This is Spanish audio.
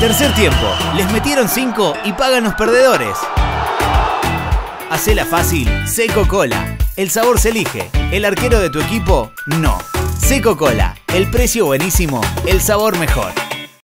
Tercer tiempo. Les metieron 5 y pagan los perdedores. Hacela fácil. Seco Cola. El sabor se elige. El arquero de tu equipo, no. Seco Cola. El precio buenísimo. El sabor mejor.